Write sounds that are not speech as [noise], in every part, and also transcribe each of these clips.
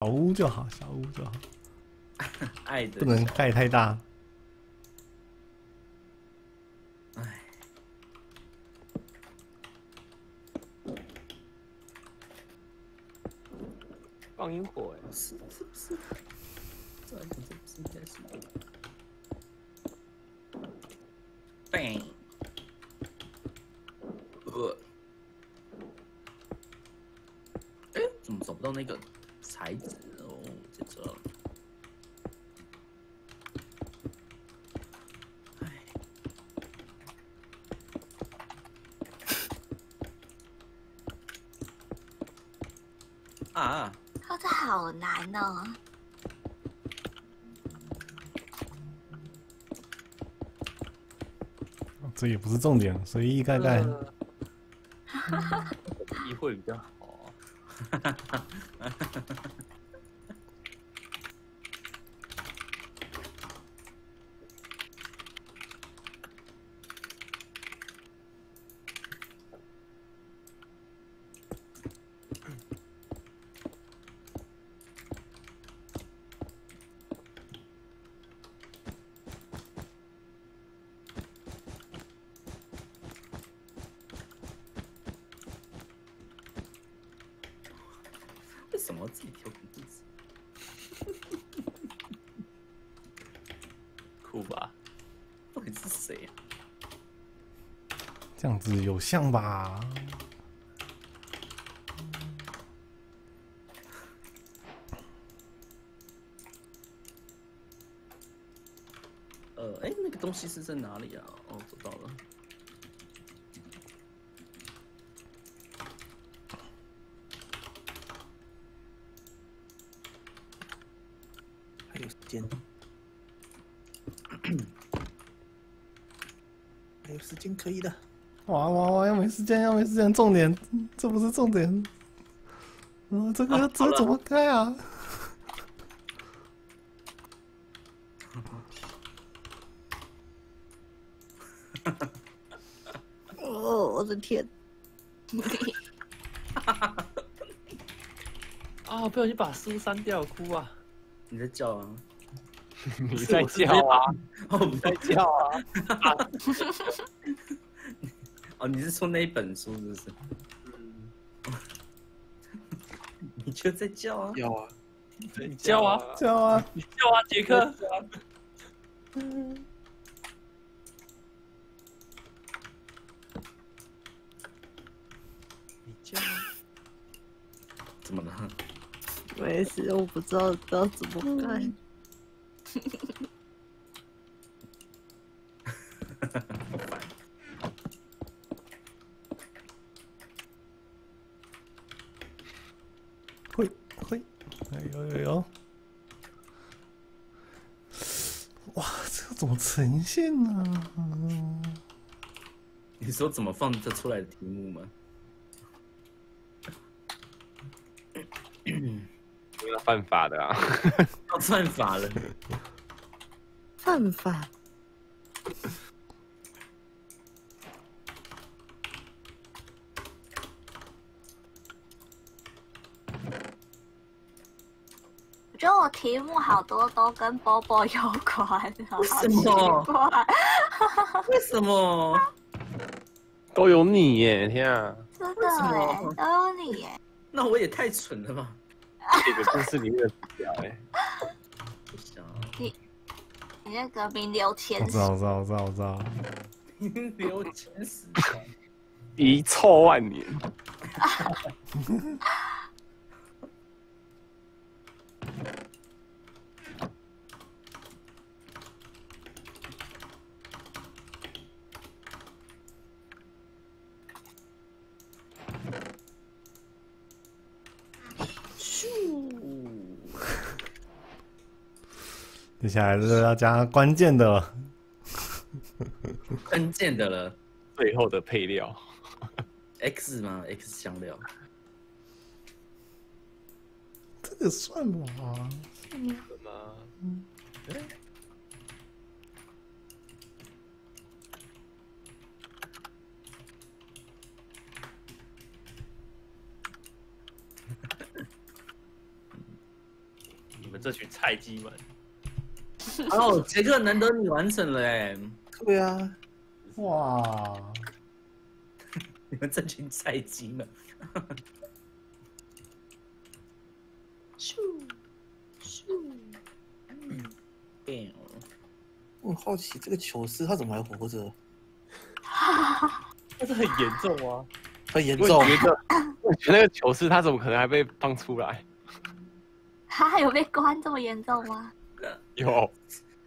小屋就好，小屋就好，[laughs] 爱的不能盖太大。哎，放烟火哎，是是不是？这来讲这不是应该是？bang，呃，哎，怎么找不到那个材质哦？在这个。唉，啊！哦，这好难哦。这也不是重点，随意盖盖。呃意会比较好ハハハハ。为什么自己挑鼻子？[laughs] 酷吧？到底是谁啊？这样子有像吧？呃，哎，那个东西是在哪里啊？哦，找到了。还有时间，[coughs] 还有时间可以的。哇哇哇！要没时间，要没时间，重点，这不是重点。嗯，这个这怎么开啊？[laughs] 哦，我的天！[laughs] 啊！不小心把书删掉，哭啊！你在叫啊？[laughs] 你 [laughs] 在叫啊？哦，你在叫啊？哦，你是说那一本书是不是？[laughs] 你就在叫啊？叫啊，你叫啊！叫啊！你叫啊，杰克！嗯你叫啊，怎么了？我也是，我不知道知道怎么盖。会会，哎呦呦呦！哇，这个怎么呈现呢、你说怎么放这出来的题目吗？因为他犯法的啊！要犯法了。犯法。我觉得我题目好多都跟波波有关，好为什奇么怪，为什么？都有你耶！天啊，真的哎，都有你耶。那我也太蠢了吧？这个故事里面的主角哎，那个名留千史我知，道，我知道，我知道，我知道。留前死。[laughs] 遗臭万年。[laughs] 接下来是要加关键的了，[laughs] 关键的了最后的配料，，X 吗？X 香料。这个算吗？什么？[laughs] 你们这群菜鸡们，[laughs] 哦，杰克，难得你完成了哎，对啊，哇，[laughs] 你们这群菜鸡们。咻咻，嗯，bang 我很好奇这个球师他怎么还活着？[laughs] 但是很严重啊！很严重我，觉得，我觉得那个球师他怎么可能还被放出来？他有被关这么严重吗？有，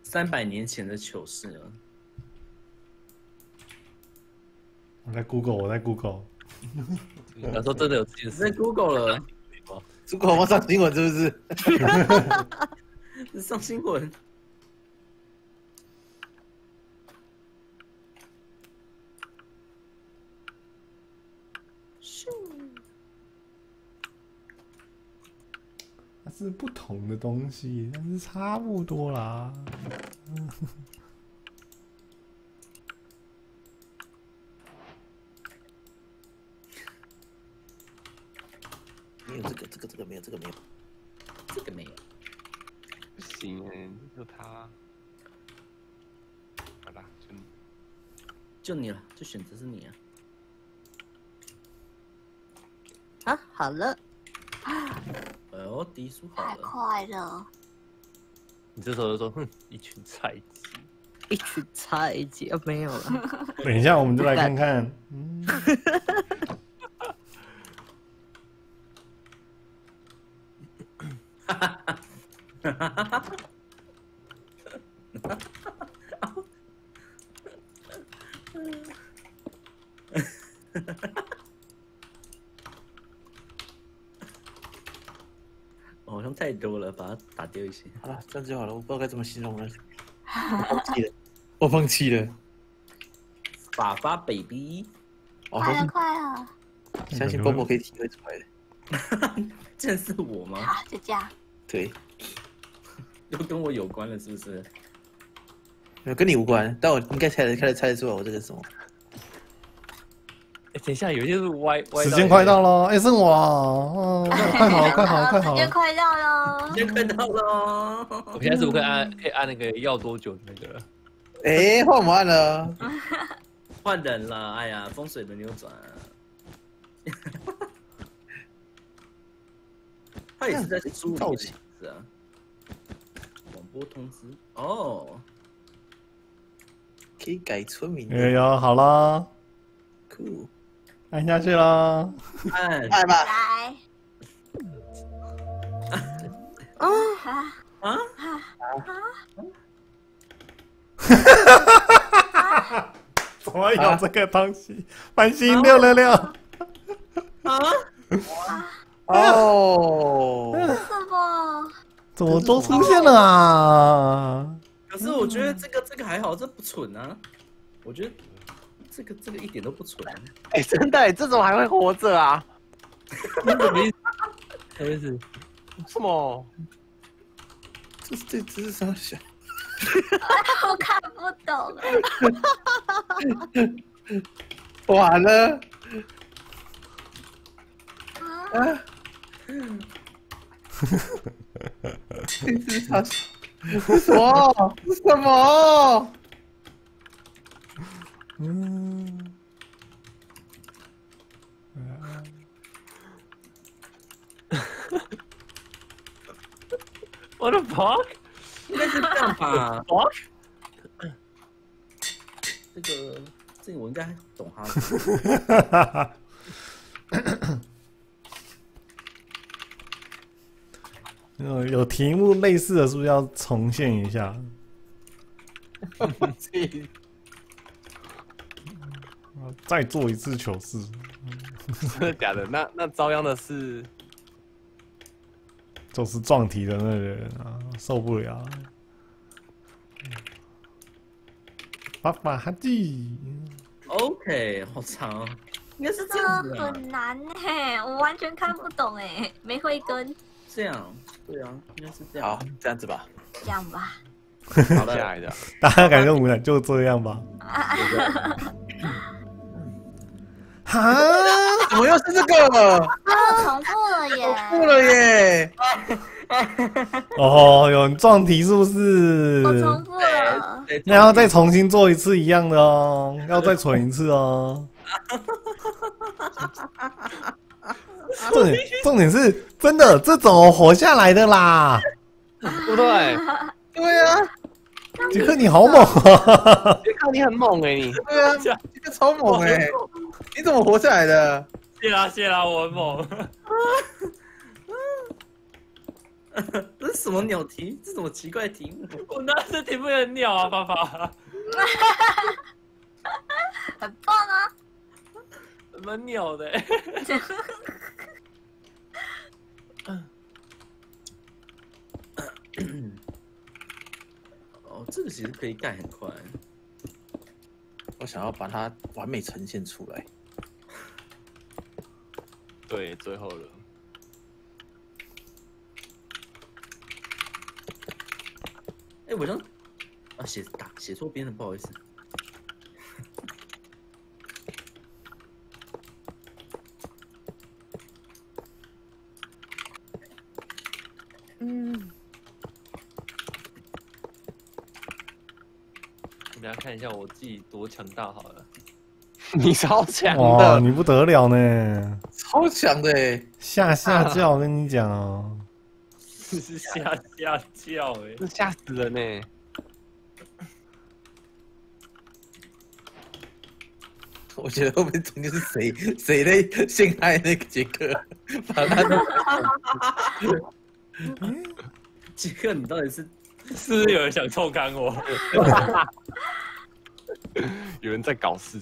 三百年前的糗事了。我在 Google，我在 Google，有时候真的有这件事在，Google 了，[laughs] 这个我上新闻是不是？是 [laughs] 上新闻。咻，它是不同的东西，但是差不多啦。[laughs] 没有这个，这个，这个没有，这个没有。这个没有。不行哎，就他。好啦，就你就你了，就选择是你啊。啊，好了，太，快了，你这时候就说，哼，一群菜鸡。一群菜鸡啊，没有了。[laughs] 等一下，我们就来看看。嗯，哦 [laughs] 好像太多了，把它打掉一些。好了，这样就好了，我不知道该怎么形容了，我放弃了，我放弃了。法发 baby，哦，快了快了，相信波波可以体会出来的。[laughs] 这是我吗？好，就这样。对，又跟我有关了，是不是？没有跟你无关，但我应该猜得猜得猜得出来我这个是什么。哎，等一下，有些是歪歪。[laughs] 时间快到了，哎，剩我啊，哦，快好了，快好了，快好时间。快到了时，间快到了哦。我现在是不是可以按可以按那个要多久的那个？哎，换我们按了，换人了，哎呀，风水轮流转。[laughs] 他也是在书里面的是啊。广播通知哦，可以改村民哎的。呦，好了，酷，按下去啦。按。来吧。来，啊，啊，啊，怎么有这个东西？繁星六六六，哦，什么？怎么都出现了啊？可是我觉得这个这个还好，这不蠢啊。我觉得这个这个一点都不蠢。哎、真的耶，这种还会活着啊？什么意思？什么意思？什么？这这这是什么小？我看不懂了。[laughs] 完了啊啊！[laughs] [laughs] 这是啥？是什么？是什么？嗯，我的 fuck？应该是这样吧？fuck？这个这个我应该懂哈的。[laughs] 有有题目类似的，是不是要重现一下？[laughs] 再做一次糗事。[laughs] 真的假的？那那遭殃的是就是撞题的那个人啊，受不了。爸爸哈基，OK，好长哦，应该是这这样子啊。很难哎，我完全看不懂哎，没会跟。这样，对啊，应该是这样好。，这样子吧。这样吧，好下了。[laughs] 大家感觉无奈，就这样吧。[laughs] 哈，怎么又是这个？啊，重复了耶！重复了耶！[laughs] 哦，有人撞题是不是？我重复了。那要再重新做一次一样的哦，要再存一次哦。[laughs] 重点重点是真的，这怎么活下来的啦？对不对？[laughs] 对啊，杰克你好猛啊！[laughs] 杰克你很猛哎、你对啊，杰克超猛哎、你怎么活下来的？谢啦谢啦，我很猛。[laughs] 这是什么鸟题？这什么奇怪题目？我那这题目也很鸟啊，爸爸，[laughs] 很棒啊！蛮鸟的、欸。哦，这个其实可以盖很快。我想要把它完美呈现出来。对，最后了。哎，我刚啊写打写错边了，不好意思。我等一下看一下我自己多强大好了。[laughs] 你超强哇，的，你不得了呢，[laughs] 超强的哎、吓吓叫，我跟你讲哦。[laughs] 是吓吓叫哎、这吓死人呢、我觉得会不会中间是谁谁在陷害那个杰克，把他的杰克，你到底是 [laughs] 是不是有人想臭干我？[laughs] 有人在搞事。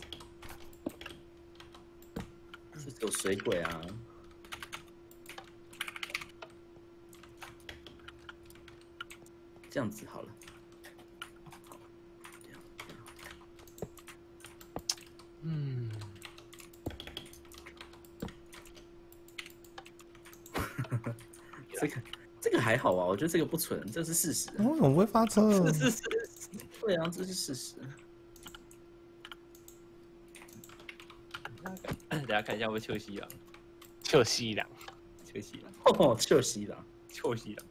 是有水鬼啊？这样子好了。嗯，[laughs] 这个这个还好啊，我觉得这个不蠢，这是事实。为什么不会发车？是是对啊，这是事实。等一下看一下会不会秋西啊？就西凉。秋西啊，哦，就西了。秋西啊。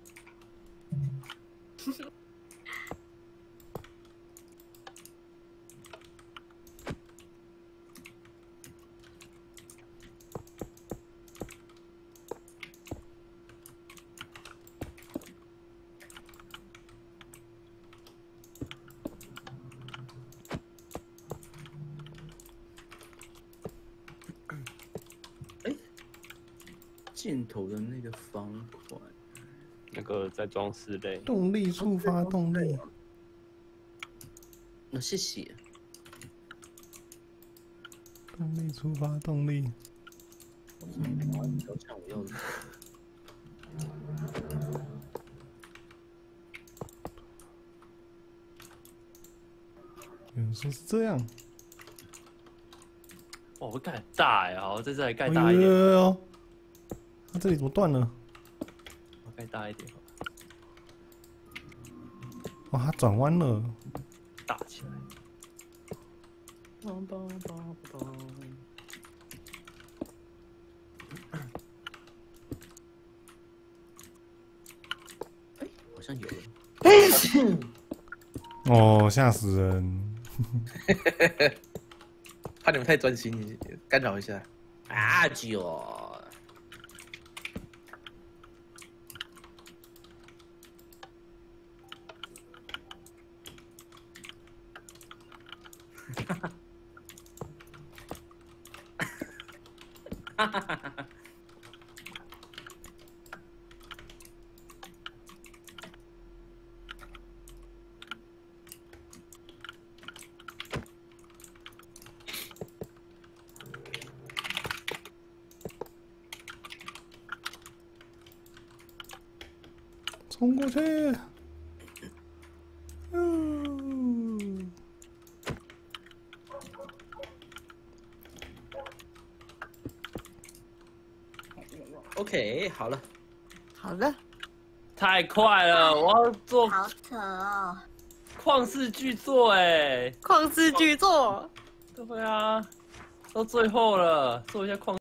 箭头的那个方块，那个在装饰类，动力触发动力，那、谢谢。动力触发动力。好像我要的。有人说是这样。哇，我盖很大哎，好，这次来盖大一点，呦呦呦！它这里怎么断了？我盖大一点，哇，它转弯了。打起来。梆梆梆梆哎，好像有人。[laughs] 哦，吓死人！[laughs] 怕你们太专心，干扰一下。啊就， 송곳에 OK，好了，好了，太快了，我要做好扯哦。旷世巨作哎！旷世巨作。对啊，到最后了，做一下旷